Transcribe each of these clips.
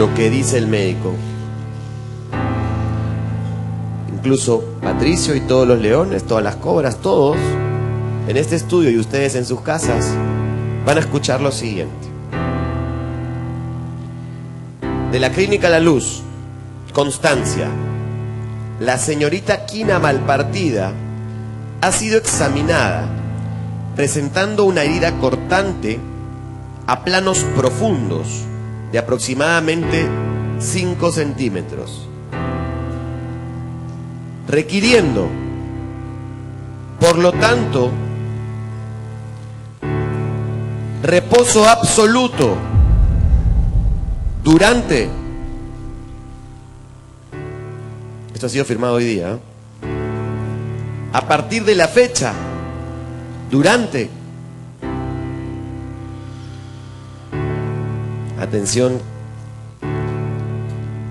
lo que dice el médico. Incluso Patricio y todos los leones, todas las cobras, todos en este estudio y ustedes en sus casas van a escuchar lo siguiente. De la clínica La Luz, Constancia, la señorita Quina Malpartida ha sido examinada presentando una herida cortante a planos profundos de aproximadamente 5 centímetros, requiriendo, por lo tanto, reposo absoluto durante, esto ha sido firmado hoy día, ¿eh? a partir de la fecha, durante, atención,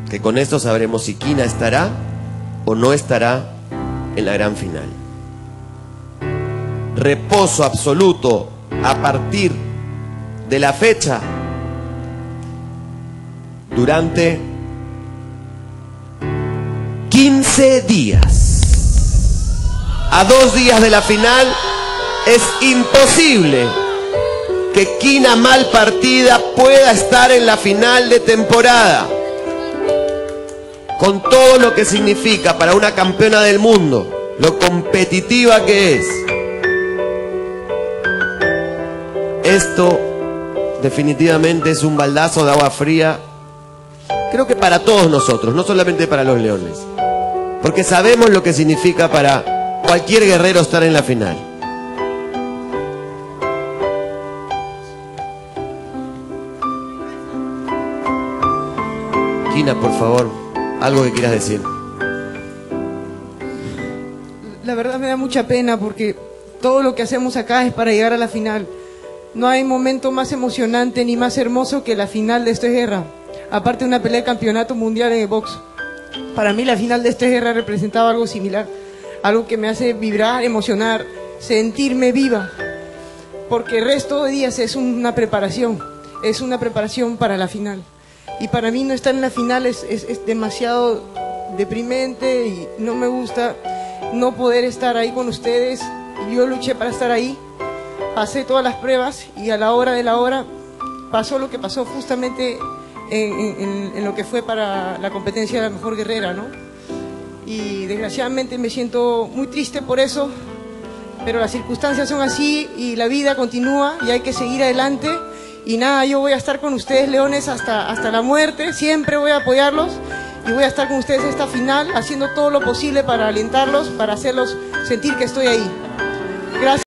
que con esto sabremos si Kina estará o no estará en la gran final. Reposo absoluto a partir de la fecha durante 15 días. A dos días de la final es imposible que Quina mal partida pueda estar en la final de temporada. Con todo lo que significa para una campeona del mundo, lo competitiva que es. Esto definitivamente es un baldazo de agua fría, creo que para todos nosotros, no solamente para los leones. Porque sabemos lo que significa para cualquier guerrero estar en la final. Kina, por favor, algo que quieras decir. La verdad me da mucha pena porque todo lo que hacemos acá es para llegar a la final. No hay momento más emocionante ni más hermoso que la final de esta guerra. Aparte de una pelea de campeonato mundial en el box. Para mí la final de esta guerra representaba algo similar. Algo que me hace vibrar, emocionar, sentirme viva. Porque el resto de días es una preparación. Es una preparación para la final. Y para mí no estar en la final es, es, demasiado deprimente y no me gusta no poder estar ahí con ustedes. Yo luché para estar ahí, pasé todas las pruebas y a la hora de la hora pasó lo que pasó justamente en, en- en lo que fue para la competencia de la mejor guerrera, ¿no? Y desgraciadamente me siento muy triste por eso, pero las circunstancias son así y la vida continúa y hay que seguir adelante. Y nada, yo voy a estar con ustedes, Leones, hasta, hasta la muerte, siempre voy a apoyarlos y voy a estar con ustedes esta final, haciendo todo lo posible para alentarlos, para hacerlos sentir que estoy ahí. Gracias.